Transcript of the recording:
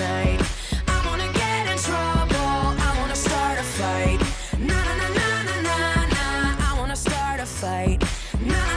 tonight. I wanna get in trouble, I wanna start a fight. Na na na na na na, na. I wanna start a fight. Na